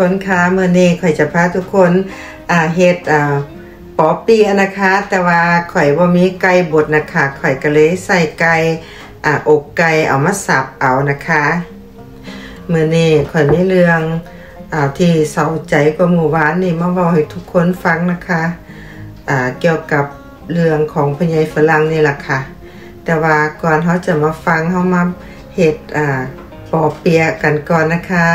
คนคะเมื่อนี้ข่อยจะพาทุกคนอ่าเฮ็ดอ่าปอเปียะนะคะ แต่ว่าข่อยว่ามีไก่บดนะคะข่อยก็เลยใส่ไก่อ่าอกไก่เอามาสับเอานะคะเมื่อนี้ข่อยมีเรื่องอ่าที่เศร้าใจกว่าหมู่บ้านนี่มาบอกให้ทุกคนฟังนะคะอ่าเกี่ยวกับเรื่องของพญายฝรั่งนี่แหละค่ะ แต่ว่าก่อนเขาจะมาฟังเขามาเฮ็ดอ่าปอเปียะกันก่อนนะคะ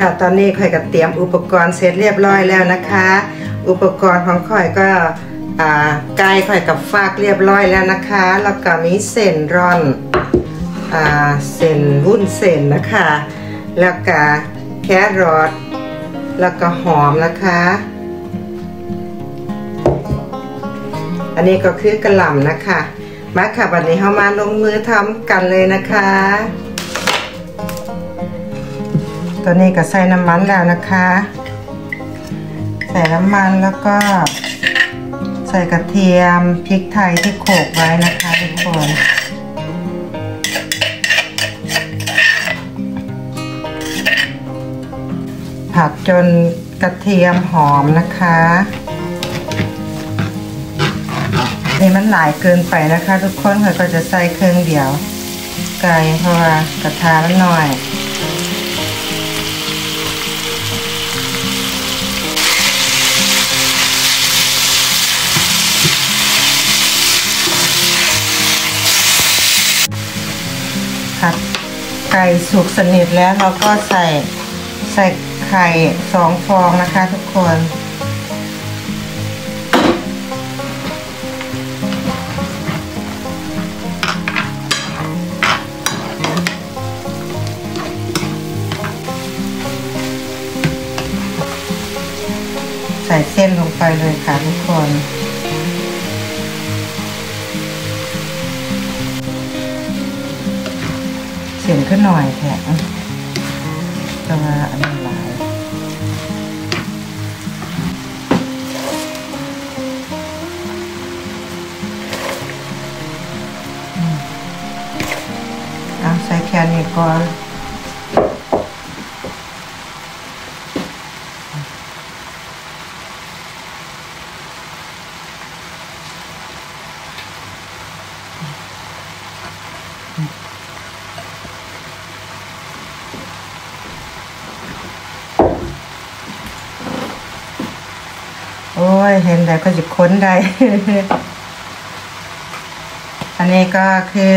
ค่ะ ตอนนี้ข่อยก็เตรียมอุปกรณ์เสร็จเรียบร้อยแล้วนะคะ อุปกรณ์ของข่อยก็ไก่ข่อยกับฟากเรียบร้อยแล้วนะคะ แล้วก็มีเส้นร่อนเส้นวุ้นเส้นนะคะ แล้วก็แครอทแล้วก็หอมนะคะ อันนี้ก็คือกระหล่ำนะคะ มาค่ะวันนี้เรามาลงมือทำกันเลยนะคะ ตัวนี้ก็ใส่น้ำมันแล้วนะคะ ใส่น้ำมันแล้วก็ ใส่กระเทียมพริกไทยที่โขลกไว้นะคะทุกคนผัดจนกระเทียมหอมนะคะนี่มันหลายเกินไปนะคะ ทุกคนค่ะก็จะใส่เครื่องเดียว ไก่เพราะว่ากระทะมันหน่อย ไก่สุกสนิทแล้วเราก็ใส่ใส่ไข่สองฟองนะคะทุกคน ใส่เส้นลงไปเลยค่ะทุกคน สียงขึ้นหน่อยแข็งแต่ว่าอันนี้หลายอืมเอาใส่แค่นี้ก่อน แล้วก็จะค้นได้ อันนี้ก็คือ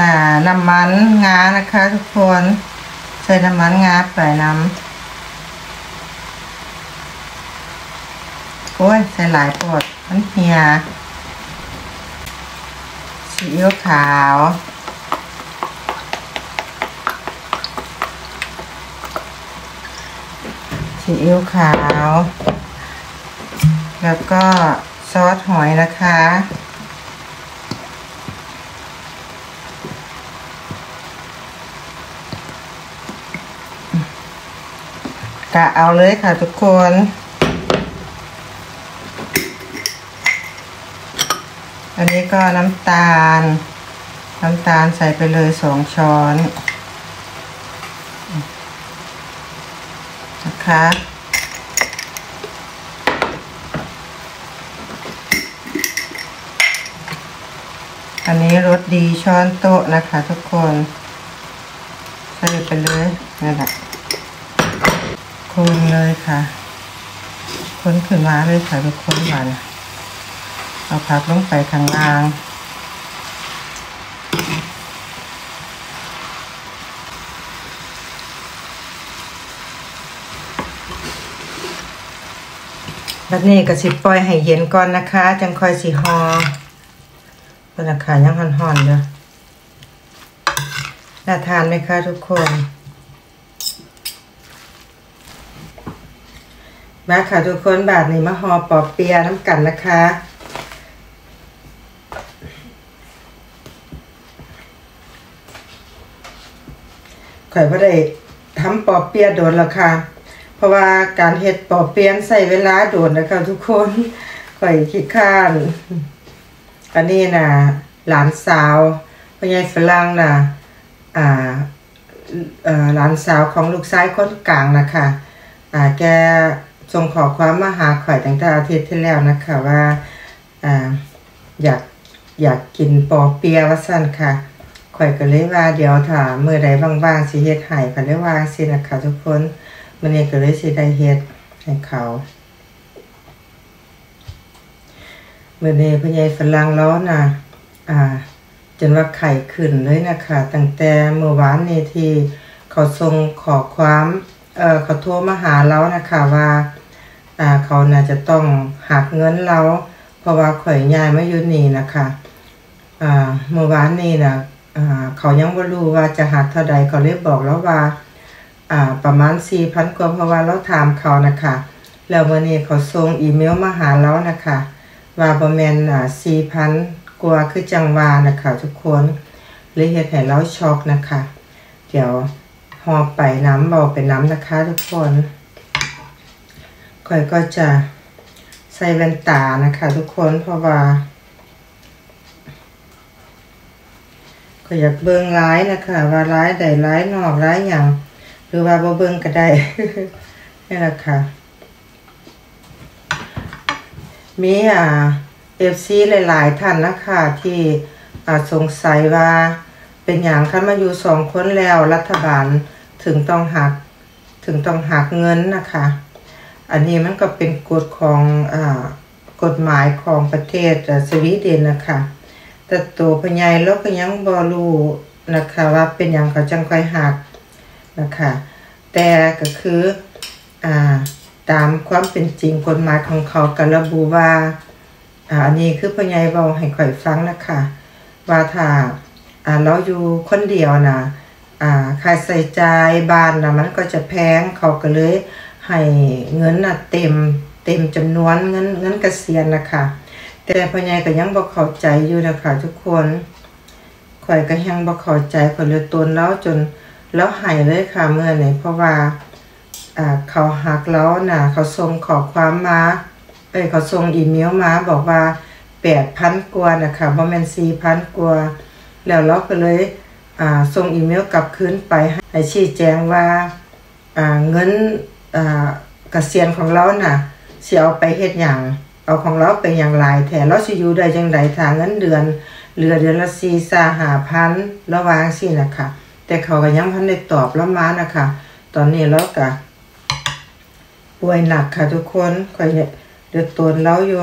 อ่าน้ำมันงานะคะ ทุกคนใส่น้ำมันงาไปน้ำโอ้ยใส่หลายปวดมันเหียซีอิ๊วขาวซีอิ๊วขาว แล้วก็ซอสหอยนะคะ กะเอาเลยค่ะทุกคนอันนี้ก็น้ำตาล น้ำตาลใส่ไปเลยสองช้อน นะคะ อันนี้รสดีช้อนโต๊ะนะคะทุกคนใส่ไปเลยนี่นแหละคนเลยค่ะ คนขึ้นมาเลยค่ะทุกคนหวานเอาพักลงไปข้างล่างบัดนี้ก็สิปล่อยให้เย็นก่อนนะคะ จังค่อยสิหอ นราคายังห่อนๆเด้อน่าทานไหมคะทุกคนมาค่ะทุกคนบาทนี้มาหอปอเปียน้ำกันนะคะ ข่อยบ่ได้ทำปอเปียโดนแล้วค่ะเพราะว่าการเฮ็ดปอเปียนใส่เวลาโดนนะคะทุกคนข่อยขี้ข้าน อันนี้น่ะหลานสาวพ่อใหญ่ฝรั่งน่ะอ่าหลานสาวของลูกชายคนกลางนะคะอ่าแกส่งขอความมาหาข่อยตั้งแต่อาทิตย์ที่แล้วนะคะว่าอ่าอยากอยากกินปอเปียะว่าซั่นค่ะข่อยก็เลยว่าเดี๋ยวถ้ามื้อใดว่างๆสิเฮ็ดให้ก็เลยว่าสินะคะทุกคนมื้อนี้ก็เลยสิได้เฮ็ดให้เขา มื้อนี้พ่อใหญ่ฝรั่งล้วน่ะอ่า จนว่าไข่ขึ้นเลยนะคะตั้งแต่เมื่อวานนี้ที่เขาส่งขอความเอ่อเขาโทรมาหาเรานะคะว่า อ่า เขาน่าจะต้องหักเงินเรา เพราะว่าข่อยยายมาอยู่นี่นะคะอ่าเมื่อวานนี้นะอ่าเขายังบ่รู้ว่าจะหักเท่าใดเขาเลยบอกแล้วว่า อ่า ประมาณ4,000กว่าเพราะว่าเราถามเขานะคะแล้ววันนี้เขาส่งอีเมลมาหาเรานะคะ ว่าบ่แม่นอ่า4,000กว่าคือจังวานะคะทุกคนเลยเฮ็ดให้เราช็อกนะคะ เดี๋ยวหอบไปน้ำเบาไปน้ำนะคะทุกคนก่อยก็จะใส่แว่นตานะคะทุกคนเพราะว่าก็อยากเบิ่งร้ายนะคะว่าร้ายใดร้ายนอกร้ายอย่าง หรือว่าบ่เบิ่งก็ได้นี่แหละค่ะ มีอ่าเอฟซีหลาย ๆ ท่านนะคะที่สงสัยว่าเป็นอย่างคันมาอยู่สองคนแล้วรัฐบาลถึงต้องหักถึงต้องหักเงินนะคะ อันนี้มันก็เป็นกฎของอกฎหมายของประเทศอ่าสวีเดนนะคะ แต่ตัวพญายเราก็ยังบ่รู้นะคะว่าเป็นอย่างเขาจังค่อยหักนะคะ แต่ก็คืออ่า ตามความเป็นจริงกฎหมายของเขากระบุว่าอันนี้คือพ่อใหญ่เว้าให้ข่อยฟังนะคะว่าถ้าเราอยู่คนเดียวนะอ่าค่าใช้จ่ายบ้านนะมันก็จะแพงเขาก็เลยให้เงินน่ะเต็มเต็มจำนวนเงินเงินเกษียณนะคะแต่พ่อใหญ่ก็ยังบ่เข้าใจอยู่นะคะทุกคนข่อยก็ยังบ่เข้าใจข่อยเลยตนแล้วจนแล้วให้เลยค่ะเมื่อนี้เพราะว่า เขาหักแล้วน่ะเขาส่งขอความมาเอ้ยเขาส่งอีเมลมาบอกว่าแปดพันกว่านะคะบ่แม่นสี่พันกว่าแล้วเราก็เลยส่งอีเมลกลับคืนไปให้ชี้แจงว่าเงินเกษียณของเราน่ะสิเอาไปเฮ็ดหยังเอาของเราไปอย่างไรแทนเราสิอยู่ได้จังไดถ้าเงินเดือนเหลือเดือนละ4 5 5,000ระวางสินะคะแต่เขาก็ยังบ่ทันได้ตอบเรามานะคะ ตอนนี้เราก็ ป่วยหนักค่ะทุกคนข่อยเนี่ยเดือดตนเราอยู่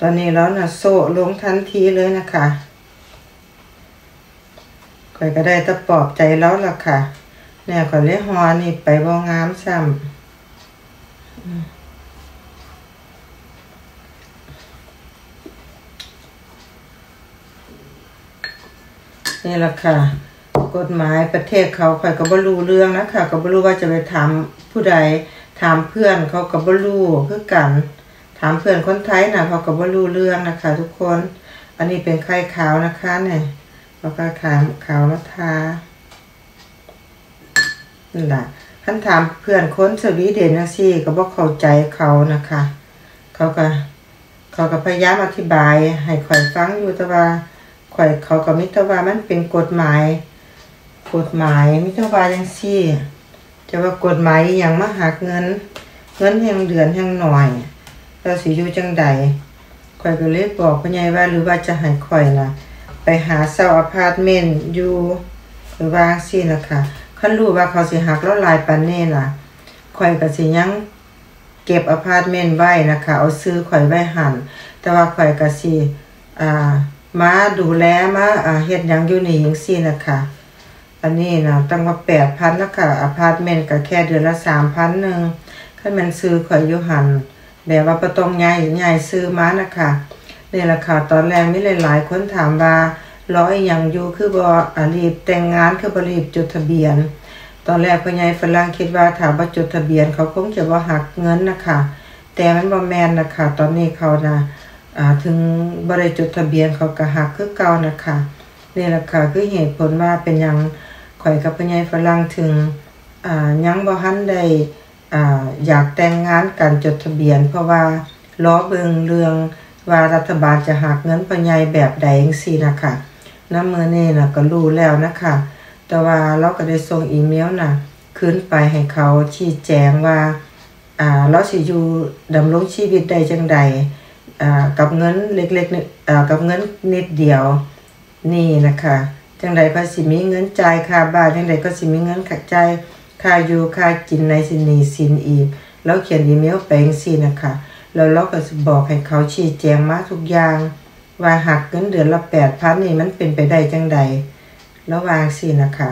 ตอนนี้เราน่ะโซะลงทันทีเลยนะคะข่อยก็ได้ตะปอบใจแล้วล่ะค่ะ เนี่ยข่อยเลี้ยฮอนี่ไปบ่งามซ้ำนี่แหละค่ะ กฎหมายประเทศเขาข่อยก็บ่รู้เรื่องนะคะก็บ่รู้ว่าจะไปถามผู้ใด ถามเพื่อนเขาก็บ่รู้คือกัน ถามเพื่อนคนไทยนะเขาก็บ่รู้เรื่องนะคะ ทุกคน อันนี้เป็นไข่ขาวนะคะเนี่ยเราก็ขาวขาวมาทานั่นแหละคันถามเพื่อนคนสวีเดนจังซี่ก็บ่เข้าใจเขานะคะ เขาก็เขาก็พยายามอธิบาย ให้ข่อยฟังอยู่แต่ว่าข่อยเขาก็มิตรว่ามันเป็นกฎหมาย กฎหมายมิตรว่าจังซี่ จะว่ากฎหมายอย่างมาหักเงิน เงินแห่งเดือนแห่งหน่อยเราสิอยู่จังใดข่อยก็เลยบอกพ่อใหญ่ว่าหรือว่าจะให้ข่อยนะไปหาเซาอพาร์ตเมนต์อยู่หรือว่าซี่นะคะคันรู้ว่าเขาสิหักแล้วลายปานนี้ล่ะข่อยก็สิยังเก็บอพาร์ตเมนต์ไว้นะคะ เอาซื้อข่อยไว้หันแต่ว่าข่อยก็สิอ่ามาดูแลมาอ่าเฮ็ดหยังอยู่นี่จังซี่นะคะ อันนี้นะตั้งว่า8,000นะคะอพาร์ตเมนต์ก็แค่เดือนละ3,000นึงคันแม่นซื้อข่อยยู่หันแบบว่าบ่ต้องย้ายย้ายซื้อมานะคะนี่แหละค่ะตอนแรกมีหลาย ๆ คนถามว่ารออีหยังอยู่คือบ่รีบแต่งงานคือบรีบจดทะเบียน ตอนแรกพ่อใหญ่ฝรั่งคิดว่าถ้าบ่จดทะเบียน เขาคงจะบ่หักเงินนะคะแต่มันบ่แมนนะคะตอนนี้เขานะอ่าถึงบ่ได้จดทะเบียนเขาก็หักคือเก่านะคะนี่แหละค่ะคือเหตุผลว่าเป็นหยัง ข่อยกับพ่อใหญ่ฝรั่งถึงอ่ายังบ่ทันได้อ่าอยากแต่งงานกันจดทะเบียน เพราะว่าล้อเบิงเรื่องว่ารัฐบาลจะหักเงินพ่อใหญ่แบบใดจังซี่นะคะน้ำมือนี่น่ะก็รู้แล้วนะคะ แต่ว่าเราก็ได้ส่งอีเมลน่ะคืนไปให้เขาชี้แจงว่าอ่าเราสิอยู่ดำรงชีวิตได้จังใดอ่ากับเงินเล็กๆอ่ากับเงินนิดเดียวนี่นะคะ จังใดก็สิมีเงินจ่ายค่าบ้านจังใดก็สิมีเงินค่าจ่ายค่าอยู่ค่ากินในสินีสินอีกแล้วเขียนอีเมลไปจังซี่นะคะแล้วเราก็สิบอกให้เขาชี้แจงมาทุกอย่าง ว่าหักเงินเดือนละ8,000นี่มันเป็นไปได้จังใดระวางสินะคะ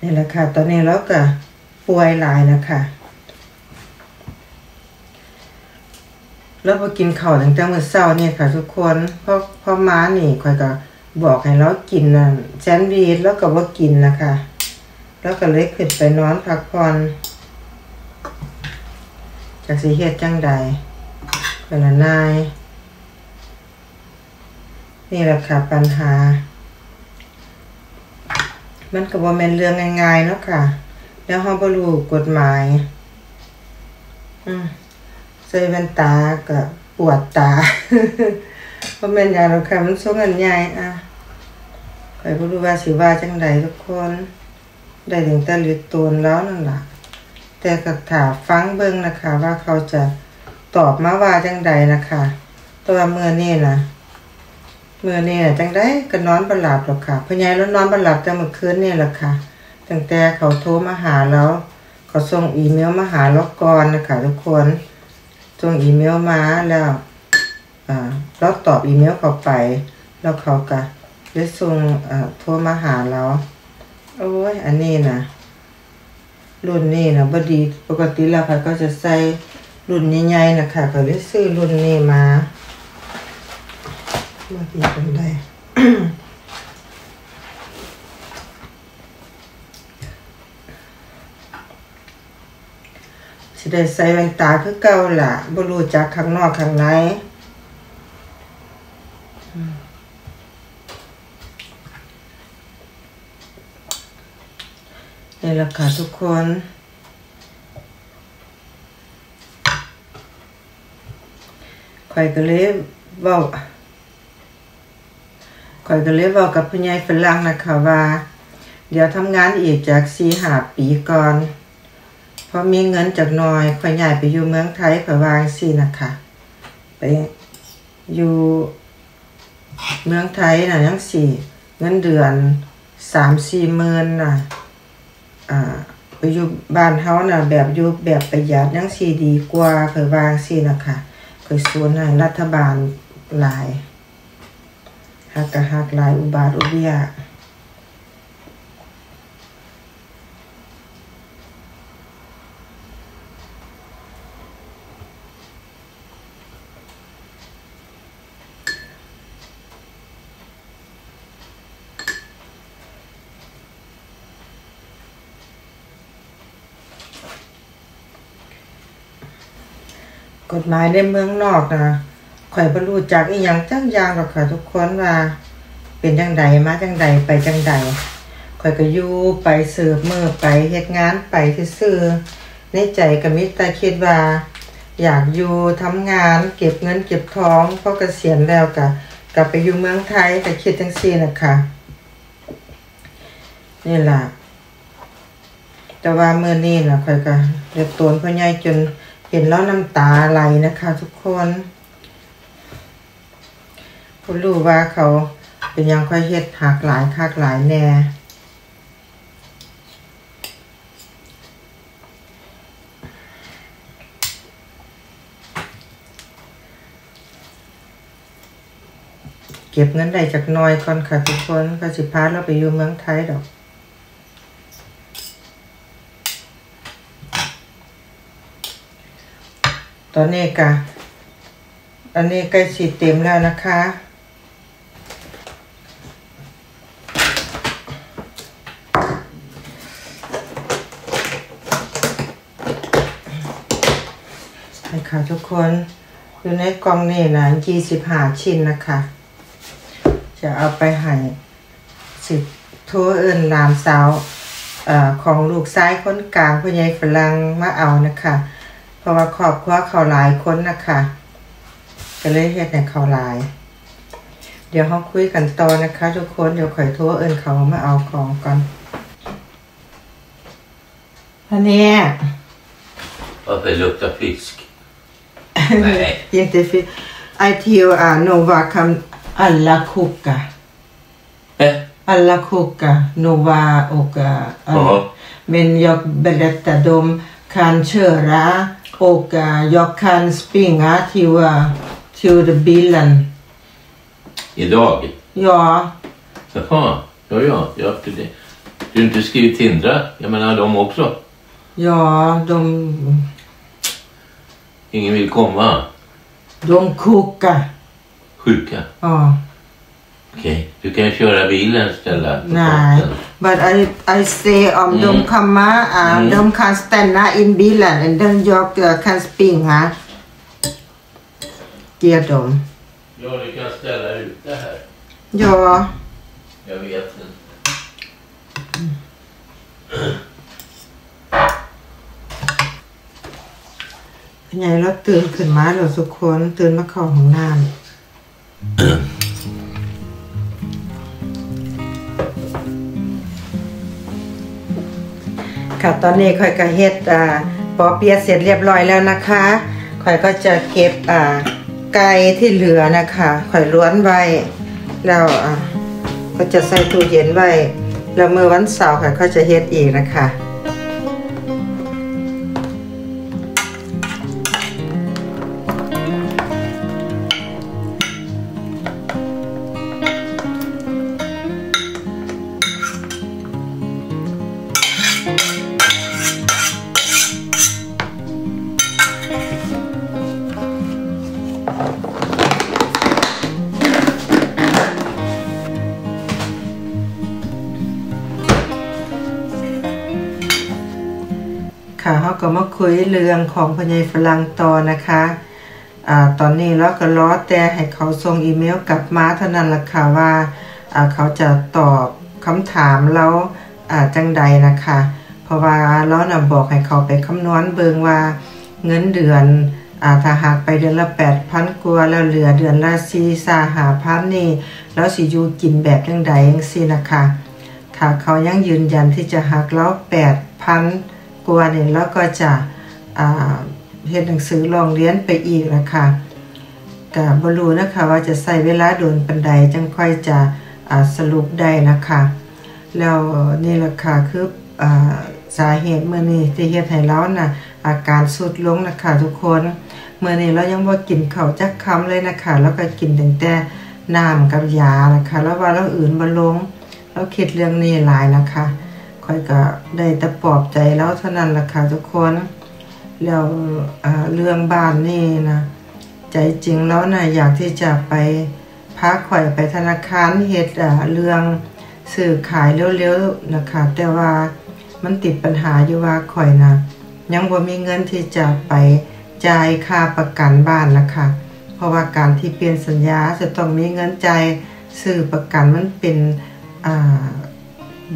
นี่แหละค่ะ ตอนนี้เราก็ป่วยหลายนะคะแล้วพอกินข้าวตั้งแต่มื้อเช้าเนี่ยค่ะ ทุกคนเพราะเพราะม้านี่ข่อยก็ บอกให้เรากินนั่นแซนด์วิชแล้วก็บ่ากินนะคะแล้วก็เลยขึ้นไปนอนพักผ่อนจากสิเฮ็ดจังใดเป็นละนาย นี่แหละค่ะปัญหา มันก็บ่แม่นเรื่องง่ายๆเนาะค่ะ แล้วเฮาบ่รู้กฎหมาย อืมใส่แว่นตาก็ปวดตาบ่แม่นยังหรอกค่ะมันส่งอันใหญ่อะ ข้อยบ่รู้ว่าสิว่าจังใดทุกคน ได้ถึงแต่ลิตโตนแล้วนั่นล่ะ แต่ก็ถ้าฟังเบิ่งนะคะ ว่าเขาจะตอบมาว่าจังใดนะคะตัวามื้อนี้น่ะเมื่อนี่นะจังได้ก็นอนบ่หลับหรอกค่ะพ่อใหญ่แล้วนอนบ่หลับแต่เมื่อคืนนี่แหละค่ะตั้งแต่เขาโทรมาหาแล้วเขาส่งอีเมลมาหาเราก่อนนะคะทุกคนส่งอีเมลมาแล้วอ่าเราตอบอีเมลเขาไป แล้วเขาก็ ได้ส่งอ่าโทรมาหาเราโอ้ยอันนี้นะรุ่นนี้นะบดีปกติแล้วค่ะก็จะใส่รุ่นใหญ่ๆนะคะก็เลยซื้อรุ่นนี้มามาดีเป็นได้สิได้ใส่แว่นตาคือเก่าล่ะบ่รู้จักข้างนอกข้างใน นี่แหละค่ะทุกคน ข่อยก็เลยว้าข่อยก็เลยบอกกับผู้ใหญ่ฝรั่งนะคะว่า เดี๋ยวทำงานอีกจากสี่หาปีก่อน เพราะมีเงินจากน้อยข่อยย้ายไปอยู่เมืองไทยข่อยวางสินะคะไปอยู่เมืองไทยน่ะยังสี่ เงินเดือนสามสี่หมื่นน่ะ อ่าไปอยู่บ้านเฮาน่ะแบบอยู่แบบประหยัดยังสีดีกว่าเคยวางสินะคะเคยสวนให้รัฐบาลหลายฮักกะฮักหลายอุบาทอุเบีย กฎหมายในเมืองนอกนะข่อยบ่รู้จักอีหยังจักอย่างหรอกค่ะทุกคนว่าเป็นจังใดมาจังใดไปจังใดข่อยก็อยู่ไปสืบมือไปเฮ็ดงานไปซื่อในใจก็มีแต่คิดว่า อยากอยู่ทำงานเก็บเงินเก็บท้องพอเกษียณแล้วก็กลับไปอยู่เมืองไทยแต่คิดจังซี่นะคะนี่ล่ะแต่ว่าเมื่อนี้นะค่อยก็เรียบตัวพ่อใหญ่จน เห็นแล้วน้ำตาไหลนะคะทุกคนก็รู้ว่าเขาเป็นยังค่อยเฮ็ดหักหลายคักหลายแน่เก็บเงินได้จากน้อยก่อนค่ะทุกคนก็สิพาเราไปอยู่เมืองไทยดอก ตอนนี้กะอันนี้ใกล้สีเต็มแล้วนะคะให้ค่ะทุกคนอยู่ในกล่องนี่นะ25ชิ้นนะคะ จะเอาไปให้สิโทรเอินลานสาวอของลูกซ้ายคนกลางพ่อใหญ่ฝรั่งมาเอานะคะ เพราะว่าครอบครัวเขาหลายคนนะคะก็เลยเฮ็ดให้เขาหลาย เดี๋ยวเขาคุยกันต่อนะคะ ทุกคนเดี๋ยวข่อยโทรเอินเขามาเอาของก่อนอันนี้ Varför det luktar fisk? Nej. inte fi I till uh, Nova kan alla koka Eh? alla koka Nova och uh, Ja. men jag berättar de kan köra och uh, jag kan springa till, uh, till bilen Idag? ja Jaha. Ja, ja. ja det. Du har inte skrivit hindra? Jag menar de också. ja de Ingen vill komma? de kokar Sjuka? ja Okej. Du kan köra bilen ställa på Nej, tomten. but I, I say om de kommer, uh, Mm. de kan stanna in bilen och then jag uh, kan springa. Ge dem. Ja, du kan ställa ute här. Ja, Jag vet inte. ไงเราตื่นขึ้นมาเราสุกคนตื่นมาเข้าของน้ำ ค่ะ ตอนนี้ค่อยก็เฮ็ดอ่าปอเปียเสร็จเรียบร้อยแล้วนะคะค่อยก็จะเก็บอ่าไก่ที่เหลือนะคะค่อยล้วนไว้แล้วอ่าก็จะใส่ตู้เย็นไว้แล้วเมื่อวันเสาร์ค่ะก็จะเฮ็ดอีกนะคะ เรื่องของพญายฝรั่งต่อนะคะอ่าตอนนี้เราก็รอแต่ให้เขาส่งอีเมลกลับมาเท่านั้นละค่ะว่าอ่าเขาจะตอบคำถามเราอ่าจังใดนะคะ เพราะว่าเรานะบอกให้เขาไปคำนวณเบิงว่าเงินเดือนอ่าถ้าหากไปเดือนละ8,000กว่าแล้วเหลือเดือนละ4 5 5,000นี่แล้วสิอยู่กินแบบจังใดจังซี่นะคะถ้าเขายังยืนยันที่จะหักเรา8,000กว่าเนี่ยแล้วก็จะ เฮ็ดหนังสือลองเรียนไปอีกนะคะก็บ่รู้นะคะว่าจะใช้เวลาโดนปันใดจังค่อยจะสรุปได้นะคะแล้วนี่ล่ะค่ะคืออ่าสาเหตุเมื่อนี้ที่เฮ็ดให้เราน่ะอาการสุดลงนะคะทุกคนเมื่อนี้เรายังบ่กินเข้าจักคำเลยนะคะแล้วก็กินตั้งแต่น้ำกับยานะคะแล้วว่าเราอื่นบ่ลงเราคิดเรื่องนี้หลายนะคะค่อยก็ได้แต่ปลอบใจแล้วเท่านั้นล่ะค่ะทุกคน แล้วอ่าเรื่องบ้านนี่นะใจจริงแล้วนะอยากที่จะไปพาข่อยไปธนาคารเฮ็ดเรื่องซื้อขายเร็วๆนะคะ แต่ว่ามันติดปัญหาอยู่ว่าข่อยนะยังบ่มีเงินที่จะไปจ่ายค่าประกันบ้านนะคะ เพราะว่าการที่เปลี่ยนสัญญาจะต้องมีเงินจ่ายซื้อประกันมันเป็น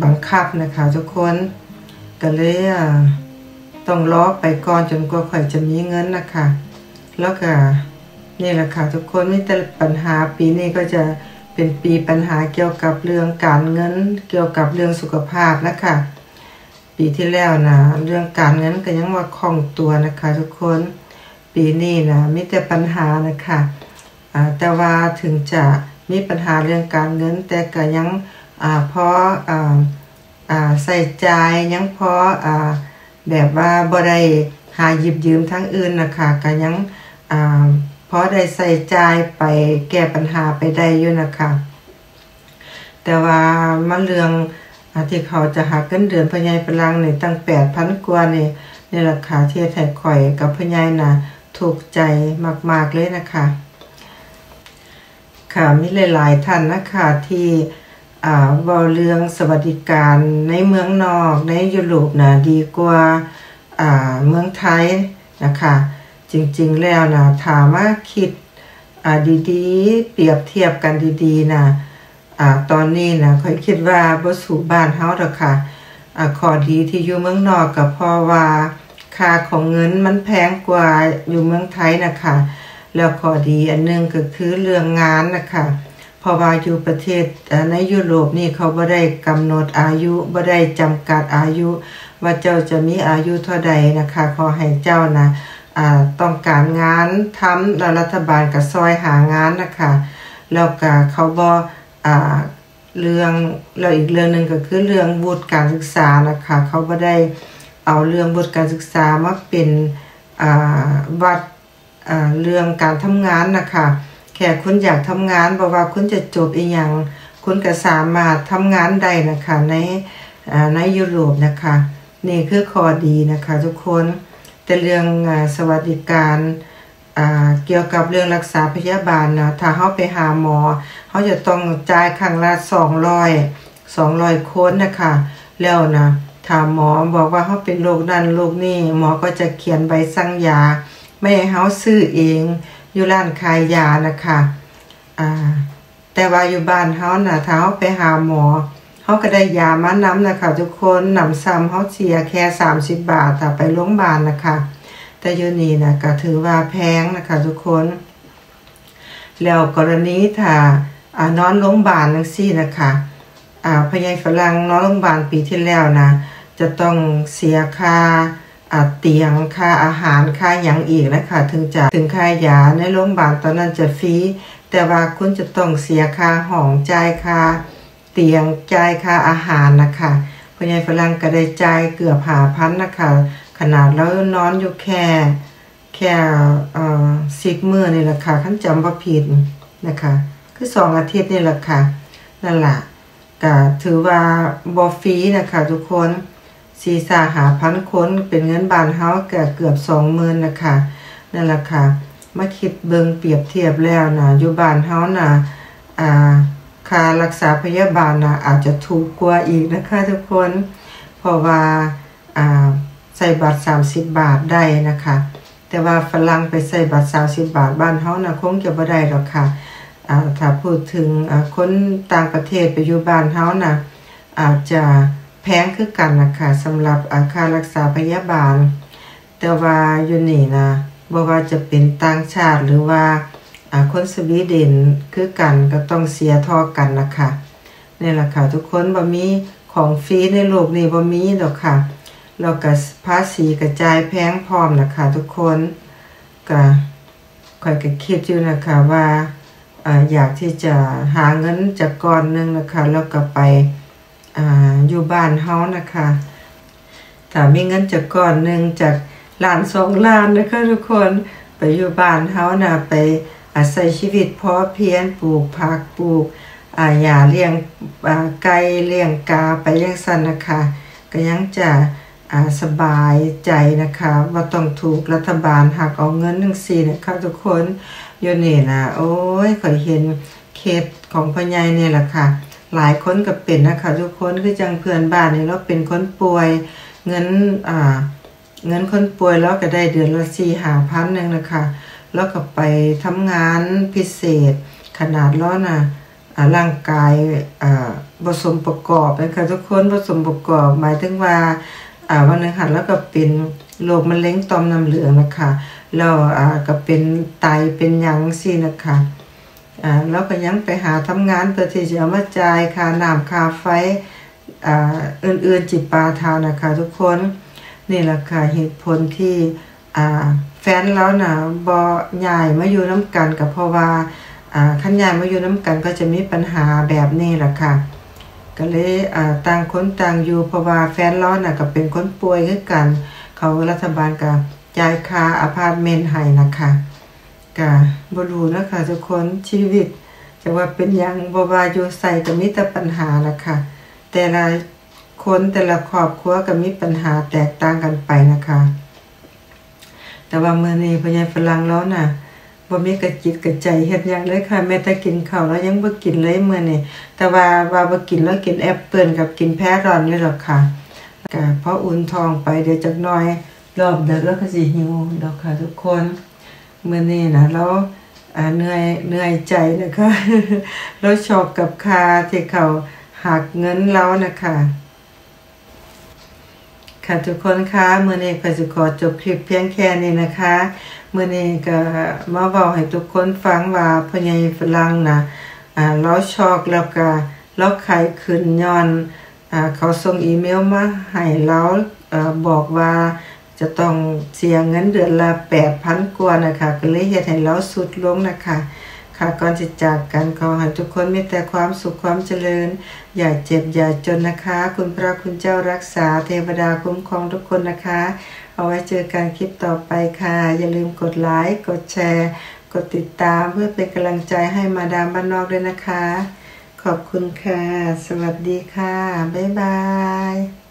บังคับนะคะทุกคนก็เลยอ่า ต้องรอไปก่อนจนกว่าข่อยจะมีเงินนะคะแล้วก็นี่แหละค่ะทุกคนมีแต่ปัญหาปีนี้ก็จะเป็นปีปัญหาเกี่ยวกับเรื่องการเงิน เกี่ยวกับเรื่องสุขภาพนะคะปีที่แล้วนะเรื่องการเงินก็ยังว่าคล่องตัวนะคะ ทุกคนปีนี้นะมีแต่ปัญหานะคะแต่ว่าถึงจะมีปัญหาเรื่องการเงิน แต่ก็ยังพอใส่ใจยังพอ แบบว่าบ่ได้หาหยิบยืมทั้งอื่นนะคะก็ยังพอได้ใส่ใจไปแก้ปัญหาไปได้อยู่นะคะ แต่ว่ามาเรื่องที่เขาจะหาเงินเดือนพญายพลังนี่ตั้งแปดพันกว่านี่ในราคาที่ไทยข่อยกับพญายนะถูกใจมาก ๆ เลยนะคะ ค่ะมีหลาย ๆ ท่านนะคะที่ บอเรื่องสวัสดิการในเมืองนอกในยุโรปนะดีกว่าเมืองไทยนะคะจริงๆแล้วนะถามว่าคิดดีๆ เปรียบเทียบกันดีๆนะอ่าตอนนี้นะค่อยคิดว่าบ่สู่บ้านเฮาดอกค่ะอ่าข้อดีที่อยู่เมืองนอกก็เพราะว่าค่าของเงินมันแพงกว่าอยู่เมืองไทยนะคะแล้วข้อดีอันนึงก็คือเรื่องงานนะคะ ราะว่าอยู่ประเทศในยุโรปนี่เขาบ่ได้กำหนดอายุบ่ได้จำกัดอายุ ว่าเจ้าจะมีอายุเท่าใดนะคะขอให้เจ้านะต้องการงานทำแล้วรัฐบาลก็ซอยหางานนะคะแล้วก็เขาบอเรื่องแล้วอีกเรื่องหนึ่งก็คือเรื่องวุฒิการศึกษานะคะเขาบ่ได้เอาเรื่องวุฒิการศึกษามาเป็นวัดเรื่องการทำงานนะคะ แค่คุณอยากทำงานบอกว่าคุณจะจบอีกอย่างคุณก็สามารถทำงานได้นะคะในในยุโรปนะคะ นี่คือข้อดีนะคะทุกคนแต่เรื่องสวัสดิการเกี่ยวกับเรื่องรักษาพยาบาลนะถ้าเขาไปหาหมอเขาจะต้องจ่ายครั้งละสองร้อยสองร้อยโคนนะคะแล้วนะถ้าหมอบอกว่าเขาเป็นโรคนั้นโรคนี้หมอก็จะเขียนใบสั่งยา ไม่ให้เขาซื้อเอง อยู่ร้านขายยานะคะอ่าแต่ว่าอยู่บ้านเขานะ่ะถ้าเขาไปหาหมอเขาก็ได้ยามาน้ำนะคะทุกคนนำซ้ำเขาเสียแค่สามสิบบาทแต่ไปโรงพยาบาลนะคะ แต่ยูนี่นะก็ถือว่าแพงนะคะทุกคน แล้วกรณีถ้านอนโรงพยาบาลนั่งซี่นะคะอ่าพยายฝรั่งนอนโรงพยาบาลปีที่แล้วนะจะต้องเสียค่า เตียงค่าอาหารค่าอย่างอีกนะคะถึงจะถึงค่ายาในโรงพยาบาลตอนนั้นจะฟรีแต่ว่าคุณจะต้องเสียค่าห้องจ่ายค่าเตียงจ่ายค่าอาหารนะคะพ่อใหญ่ฝรั่งก็ได้จ่ายเกือบหาพันนะคะขนาดแล้วนอนอยู่แค่แค่เอ่อสิบมือนี่แหละค่ะขั้นจำว่าผิดนะคะ คือสองอาทิตย์นี่แหละค่ะนั่นแหละก็ถือว่าบอฟรีนะคะทุกคน สีสาหาพันคนเป็นเงินบานเฮาเกือบสองหมื่นนะคะนั่นแหละค่ะมาคิดเบิงเปรียบเทียบแล้วนะอยู่บานเฮานะอ่าค่ารักษาพยาบาลนะอาจจะถูกกว่าอีกนะคะทุกคนเพราะว่าใส่บัตร30 บาทได้นะคะ แต่ว่าฝรั่งไปใส่บัตร30 บาทบ้านเฮานะคงจะบ่ได้หรอกค่ะถ้าพูดถึงคนต่างประเทศไปอยู่บ้านเฮานะอาจจะ พงคือกันนะคะสำหรับค่ารรักษาพยาบาล แต่ว่าอยู่นี่นะบ่ว่าจะเป็นต่างชาติหรือว่าคนสวีเดนคือกันก็ต้องเสียท่อกันนะคะนี่แหละค่ะทุกคนบ่มีของฟรีในโลกนี้บ่มีดอกค่ะเราก็ภาษีกระจายแพงพร้อมนะคะทุกคนก็ค่อยก็คิดอยู่นะคะว่าอยากที่จะหาเงินจากก้อนนึงนะคะแล้วก็ไป ออยู่บ้านเฮานะคะถ้ามีเงินจากก้อนหนึ่งจากล้านสองล้านนะคะทุกคนไปอยู่บ้านเฮานะไปอาศัยชีวิตพอเพียนปลูกผักปลูกอาหญ้าเลี้ยงไก่เลี้ยงกาไปยังสันนะคะ ก็ยังจะสบายใจนะคะว่าต้องถูกรัฐบาลหักเอาเงินหนึ่งสี่นะคะทุกคนโยนี่นะโอ้ยเคยเห็นเคสของพ่อใหญ่เนี่ยแหละค่ะ หลายคนก็เป็นนะคะทุกคนคือจังเพื่อนบ้านนี่เราเป็นคนป่วย เงินอ่าเงินคนป่วยแล้วก็ได้เดือนละสี่หาพันหนึ่งนะคะแล้วก็ไปทำงานพิเศษ ขนาดล้อนะร่างกายผสมประกอบนะคะทุกคนผสมประกอบหมายถึงว่าวันหนึ่งหันแล้วก็เป็นโรคมะเร็งต่อมน้ำเหลืองนะคะแล้วก็เป็นไตเป็นยังสินะคะ อ่าแล้วก็ยังไปหาทำงานเพื่อที่จะเอามาจ่ายค่าน้ำค่าไฟอ่าอื่นๆจิปาถะนะคะทุกคนนี่แหละค่ะเหตุผลที่อ่าแฟนแล้วนะบ่ย้ายมาอยู่นำกันก็เพราะว่าอ่าคันย้ายมาอยู่นำกันก็จะมีปัญหาแบบนี้แหละค่ะก็เลยต่างคนต่างอยู่เพราะว่าแฟนเราน่ะก็เป็นคนป่วยคือกัน เขารัฐบาลก็จ่ายค่าอพาร์ตเมนต์ให้นะคะ ก็บ่รู้นะคะทุกคนชีวิต จะว่าเป็นยังบวาอยู่ใส่ก็มีแต่ปัญหาละค่ะ แต่ละคนแต่ละครอบครัวก็มีปัญหาแตกต่างกันไปนะคะ แต่ว่าเมื้อนี้พ่อใหญ่ฝรั่งแล้วน่ะบ่มีกระจิตกระใจเฮ็ดยังเลยค่ะแม้แต่กินข้าวแล้วยังบ่กินเลยเมื้อนี้แต่ว่าว่าบ่กินแล้วกินแอปเปิลกับกินแพร้อนนี่หรอกค่ะก็พออุ่นทองไปเดี๋ยวจักหน่อยรอบเดึกแล้วก็สิหิวดอกค่ะทุกคน เมื้อนี้นะเราอ่าเหนื่อยเหนื่อยใจนะคะเราชอกกับคาที่เขาหักเงินเรานะคะค่ะทุกคนคะเมื้อนี้ก็สิขอจบคลิปเพียงแค่นี้นะคะเมื้อนี้ก็มาเว้าให้ทุกคนฟังว่าพ่อใหญ่ฝรั่งนะอ่าเราช็อกแล้วก็เราไข้ขึ้นย้อนอ่าเขาส่งอีเมลมาให้เราบอกว่า จะต้องเสียเงินเดือนละ8,000กว่านะคะ ก็เลยเฮ็ดให้เราสุดลงนะคะ ค่ะก่อนจะจากกันขอให้ทุกคนมีแต่ความสุขความเจริญ อย่าเจ็บอย่าจนนะคะ คุณพระคุณเจ้ารักษาเทวดาคุ้มครองทุกคนนะคะ เอาไว้เจอกันคลิปต่อไปค่ะ อย่าลืมกดไลค์กดแชร์ กดติดตามเพื่อเป็นกำลังใจให้มาดามบ้านนอกด้วยนะคะ ขอบคุณค่ะ สวัสดีค่ะ บ๊ายบาย